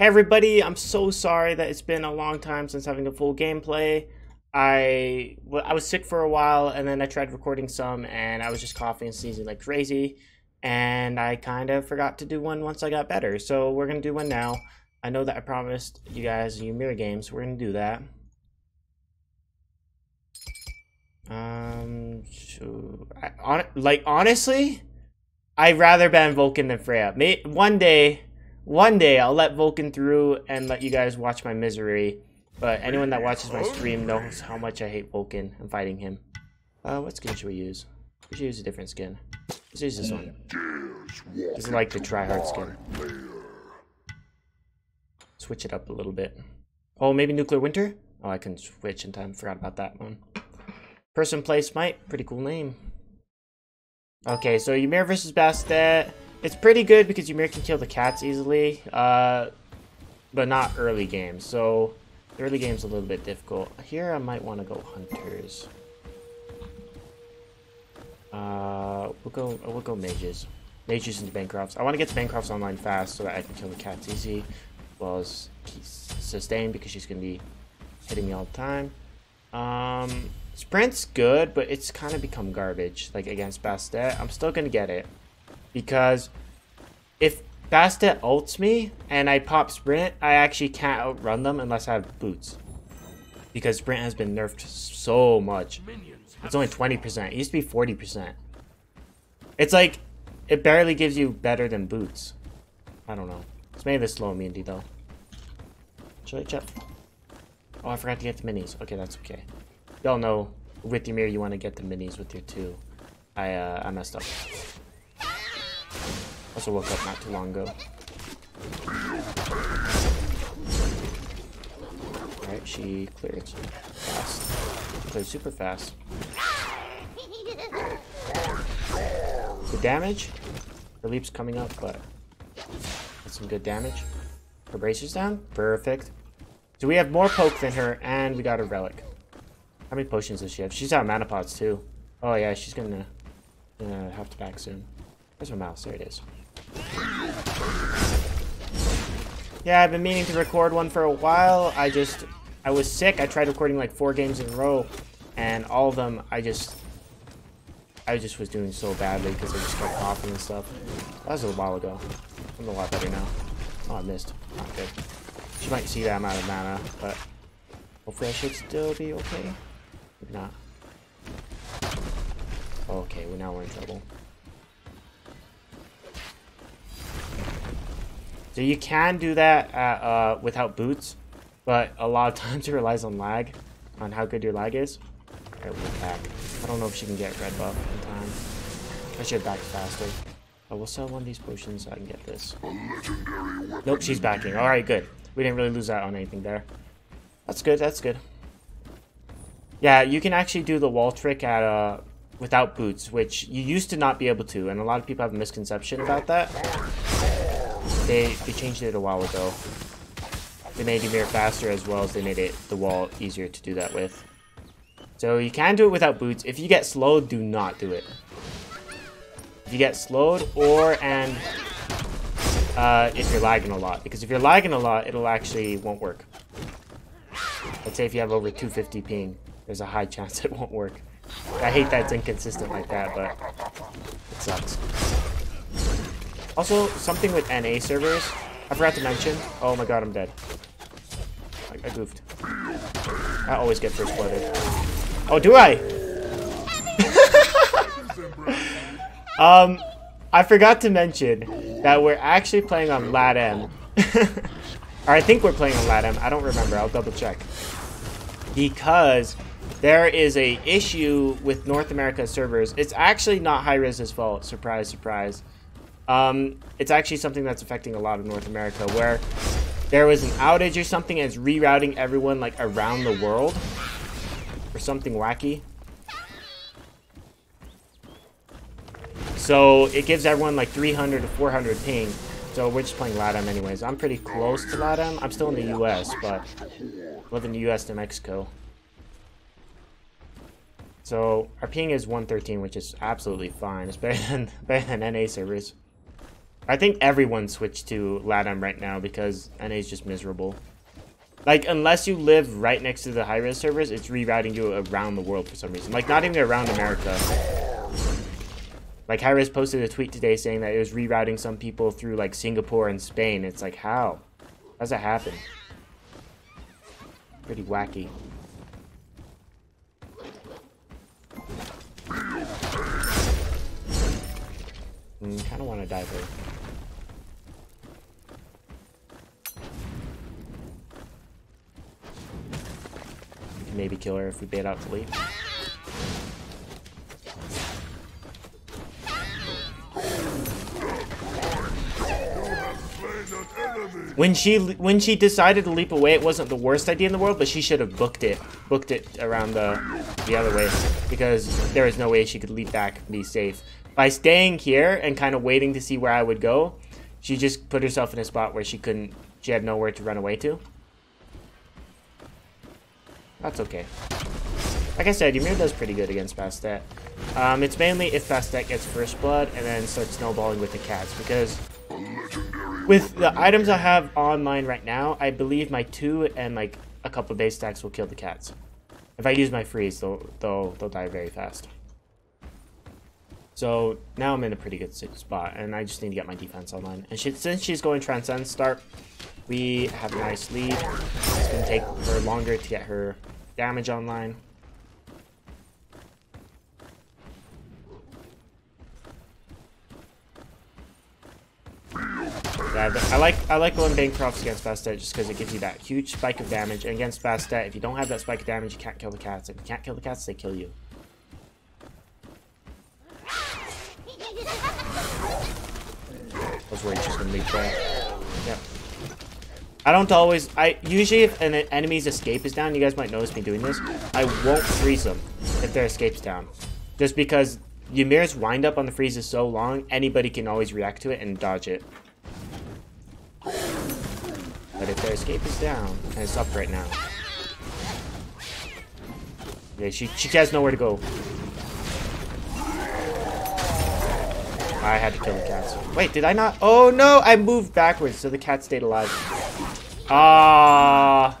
Hey everybody, I'm so sorry that it's been a long time since having a full gameplay. I, I was sick for a while and then I tried recording some and I was just coughing and sneezing like crazy. And I kind of forgot to do one once I got better. So we're going to do one now. I know that I promised you guys Ymir games. We're going to do that. Um, so, I, on, like honestly, I'd rather ban Vulcan than Freya. May, one day, one day I'll let Vulcan through and let you guys watch my misery. But anyone that watches my stream knows how much I hate Vulcan and fighting him. Uh, what skin should we use? We should use a different skin. Let's use this one. This is like the tryhard skin. Switch it up a little bit. Oh, maybe Nuclear Winter? Oh, I can switch in time. Forgot about that one. Person place, might. Pretty cool name. Okay, so Ymir versus Bastet. It's pretty good because Ymir can kill the cats easily. Uh, but not early game. So early game's a little bit difficult. Here I might want to go hunters. Uh, we'll go. We'll go mages. Mages into Bancrofts. I want to get to Bancrofts online fast so that I can kill the cats easy, as well as sustain because she's gonna be hitting me all the time. Um, sprint's good, but it's kind of become garbage. Like against Bastet, I'm still gonna get it because if Bastet ults me and I pop sprint, I actually can't outrun them unless I have boots. Because sprint has been nerfed so much. It's only 20%. It used to be 40%. It's like, it barely gives you better than boots. I don't know. It's maybe the slow immunity though. Should I check? Oh, I forgot to get the minis. Okay, that's okay. Y'all know, with your mirror you want to get the minis with your two. I, uh, I messed up. Also woke up not too long ago. Alright, she cleared fast. Cleared super fast. The damage. Her leap's coming up, but that's some good damage. Her bracer's down. Perfect. So we have more poke than her, and we got a relic. How many potions does she have? She's out of mana pots too. Oh yeah, she's gonna, gonna have to back soon. Where's my mouse? There it is. Yeah, I've been meaning to record one for a while. I just, I was sick. I tried recording like four games in a row, and all of them, I just, I just was doing so badly because I just kept coughing and stuff. That was a while ago. I'm a lot better now. Oh, I missed. Not good. She might see that I'm out of mana, but hopefully I should still be okay. Maybe not. Okay, well now we're in trouble. So you can do that at, uh, without boots, but a lot of times it relies on lag, on how good your lag is. Alright, we'll back. I don't know if she can get red buff in time. I should back faster. Oh, we'll sell one of these potions so I can get this. Nope, she's backing. Alright, good. We didn't really lose out on anything there. That's good, that's good. Yeah, you can actually do the wall trick at uh, without boots, which you used to not be able to, and a lot of people have a misconception about that. They, they changed it a while ago. They made Ymir faster as well as they made it the wall easier to do that with. So you can do it without boots. If you get slowed, do not do it. If you get slowed or and uh, if you're lagging a lot. Because if you're lagging a lot, it'll actually won't work. Let's say if you have over 250 ping, there's a high chance it won't work. I hate that it's inconsistent like that, but it sucks. Also, something with NA servers, I forgot to mention. Oh my god, I'm dead. I, I goofed. I always get first blooded. Oh, do I? um, I forgot to mention that we're actually playing on LATAM. or I think we're playing on LATAM. I don't remember. I'll double check. Because there is a issue with North America servers. It's actually not Hi-Rez's fault. Surprise, surprise. Um, it's actually something that's affecting a lot of North America where there was an outage or something and it's rerouting everyone like around the world or something wacky. So it gives everyone like 300 to 400 ping. So we're just playing LATAM anyways. I'm pretty close to LATAM. I'm still in the US, but in the US to Mexico. So our ping is 113, which is absolutely fine. It's better than better than NA servers. I think everyone switched to LATAM right now because NA is just miserable. Like, unless you live right next to the Hi-Rez servers, it's rerouting you around the world for some reason. Like, not even around America. Like, Hi-Rez posted a tweet today saying that it was rerouting some people through, like, Singapore and Spain. It's like, how? How does that happen? Pretty wacky. Mm, kind of want to dive here. Maybe kill her if we bait out to leave. When she when she decided to leap away, it wasn't the worst idea in the world, but she should have booked it, booked it around the the other way, because there is no way she could leap back and be safe. By staying here and kind of waiting to see where I would go, she just put herself in a spot where she couldn't, she had nowhere to run away to. That's okay. Like I said, Ymir does pretty good against Bastet. Um, it's mainly if Bastet gets first blood and then starts snowballing with the cats, because with the items I have on mine right now, I believe my two and like a couple base stacks will kill the cats. If I use my freeze, they'll, they'll, they'll die very fast. So now I'm in a pretty good spot, and I just need to get my defense online. And she, since she's going Transcend start, we have a nice lead. It's going to take her longer to get her damage online. Yeah, I like I like going Bancrofts against Bastet just because it gives you that huge spike of damage. And against Bastet, if you don't have that spike of damage, you can't kill the cats. If you can't kill the cats, they kill you. I Yeah. I don't always, I usually if an enemy's escape is down, you guys might notice me doing this, I won't freeze them if their escape's down. Just because Ymir's windup on the freeze is so long, anybody can always react to it and dodge it. But if their escape is down, and it's up right now. Yeah, she, she has nowhere to go. I had to kill the cats. Wait, did I not? Oh no, I moved backwards so the cat stayed alive. Ah.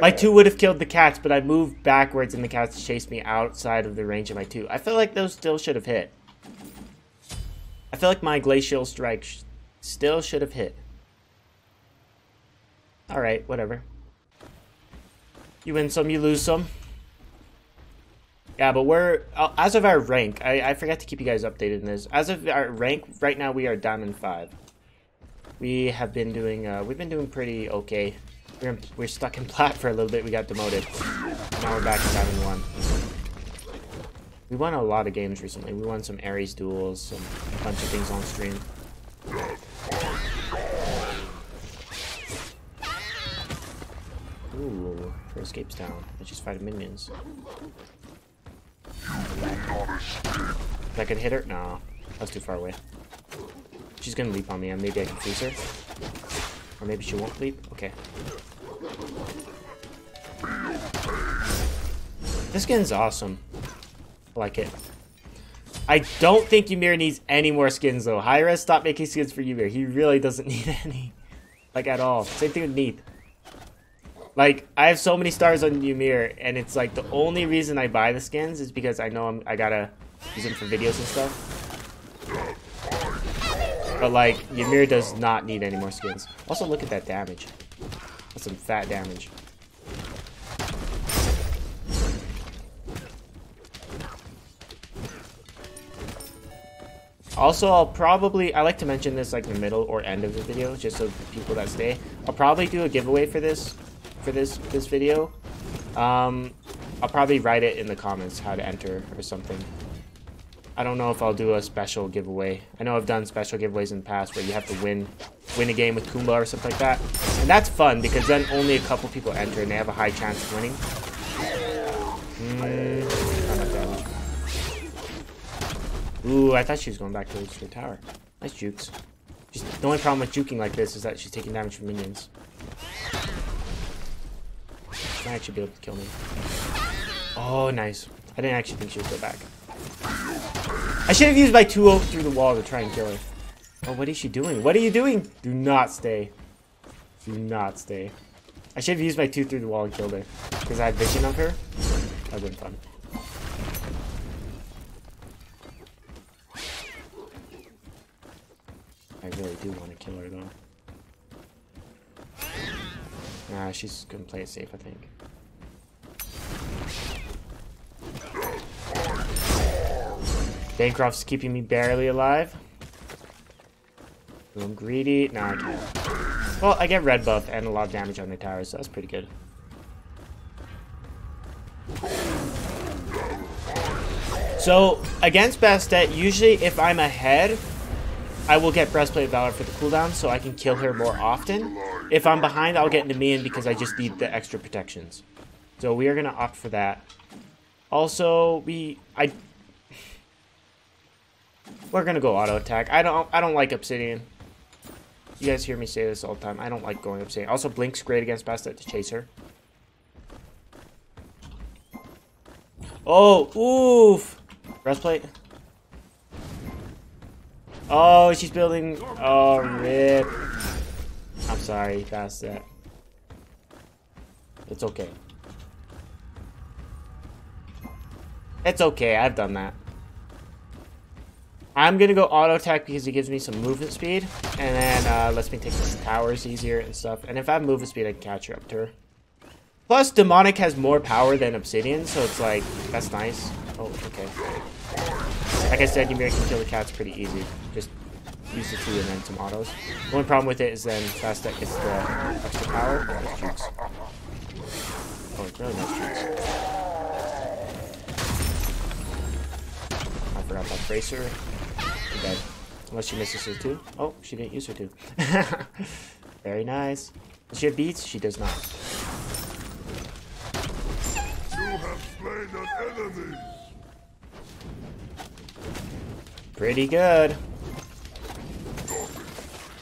My two would have killed the cats, but I moved backwards and the cats chased me outside of the range of my two. I feel like those still should have hit. I feel like my glacial strike sh still should have hit. Alright, whatever. You win some, you lose some. Yeah, but we're, uh, as of our rank, I, I forgot to keep you guys updated in this. As of our rank, right now we are Diamond 5. We have been doing, uh, we've been doing pretty okay. We're, we're stuck in Plat for a little bit, we got demoted. Now we're back to Diamond 1. We won a lot of games recently. We won some Ares duels, some a bunch of things on stream. Ooh, her escape's down. I just fighting minions. If I could hit her? No. That's too far away. She's gonna leap on me, and maybe I can freeze her. Or maybe she won't leap? Okay. This skin's awesome. I like it. I don't think Ymir needs any more skins, though. Hi-Rez, stop making skins for Ymir. He really doesn't need any. Like, at all. Same thing with Neith. Like, I have so many stars on Ymir, and it's like the only reason I buy the skins is because I know I'm, I gotta use them for videos and stuff. But like, Ymir does not need any more skins. Also, look at that damage. That's some fat damage. Also, I'll probably, I like to mention this like the middle or end of the video, just so people that stay. I'll probably do a giveaway for this for this this video. Um, I'll probably write it in the comments how to enter or something. I don't know if I'll do a special giveaway. I know I've done special giveaways in the past where you have to win win a game with Kumba or something like that. And that's fun because then only a couple people enter and they have a high chance of winning. Mm, Ooh, I thought she was going back to the tower. Nice jukes. Just, the only problem with juking like this is that she's taking damage from minions might actually be able to kill me. Oh, nice. I didn't actually think she would go back. I should have used my 2 through the wall to try and kill her. Oh, what is she doing? What are you doing? Do not stay. Do not stay. I should have used my two through the wall and killed her. Because I had vision of her. That would have been fun. I really do want to kill her though. Nah, she's gonna play it safe, I think. Bancroft's keeping me barely alive. I'm greedy. No, I can't. Well, I get red buff and a lot of damage on the towers, so that's pretty good. So, against Bastet, usually if I'm ahead, I will get Breastplate Valor for the cooldown so I can kill her more often. If I'm behind, I'll get into Nemean because I just need the extra protections. So we are going to opt for that. Also, we... I... We're going to go auto attack. I don't I don't like Obsidian. You guys hear me say this all the time. I don't like going Obsidian. Also, Blink's great against Bastet to chase her. Oh, oof. Breastplate. Oh, she's building. Oh, rip. I'm sorry, Bastet. It's okay. It's okay, I've done that. I'm gonna go auto attack because it gives me some movement speed, and then uh, lets me take the towers easier and stuff. And if I have movement speed, I can catch her up to her. Plus, demonic has more power than obsidian, so it's like that's nice. Oh, okay. Like I said, Ymir can kill the cats pretty easy. Just use the two and then some autos. The only problem with it is then Bastet gets the extra power. Oh, oh it's really nice shoots. I forgot about Bracer. Dead. Unless she misses her too. Oh, she didn't use her too. Very nice. Does she have beads? She does not. You have slain an enemy. Pretty good.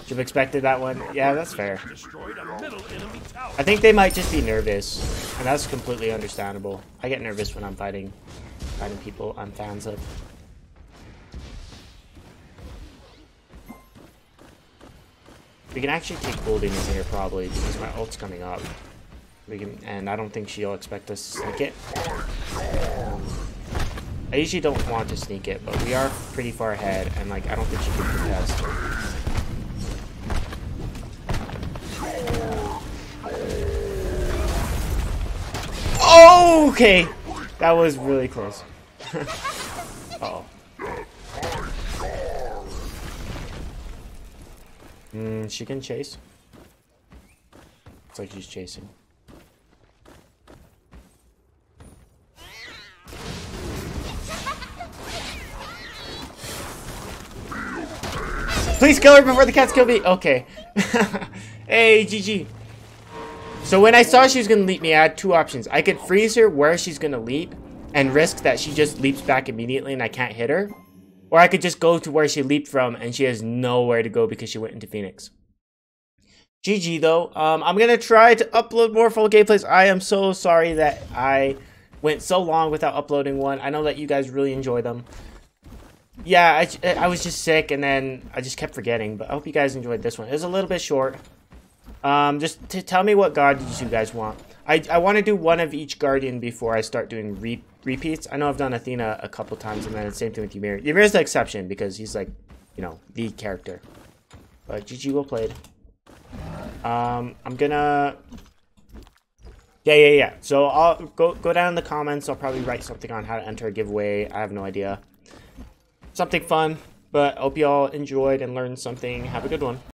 Should have expected that one. Yeah, that's fair. I think they might just be nervous, and that's completely understandable. I get nervous when I'm fighting, fighting people I'm fans of. We can actually take Golding in here probably because my ult's coming up. We can, and I don't think she'll expect us to sneak it. Um, I usually don't want to sneak it, but we are pretty far ahead, and like I don't think she can contest. Okay. That was really close. uh oh. Hmm, she can chase. Looks like she's chasing. Please kill her before the cats kill me. Okay. hey, GG. So when I saw she was going to leap me, I had two options. I could freeze her where she's going to leap and risk that she just leaps back immediately and I can't hit her. Or I could just go to where she leaped from and she has nowhere to go because she went into Phoenix. GG though. Um, I'm going to try to upload more full gameplays. I am so sorry that I went so long without uploading one. I know that you guys really enjoy them. Yeah, I, I was just sick and then I just kept forgetting. But I hope you guys enjoyed this one. It was a little bit short. Um, just to tell me what guardians you guys want. I, I want to do one of each guardian before I start doing re repeats. I know I've done Athena a couple times, and then the same thing with Ymir. Ymir's the exception because he's like, you know, the character. But GG well played. Um, I'm gonna. Yeah, yeah, yeah. So I'll go go down in the comments. I'll probably write something on how to enter a giveaway. I have no idea. Something fun. But hope y'all enjoyed and learned something. Have a good one.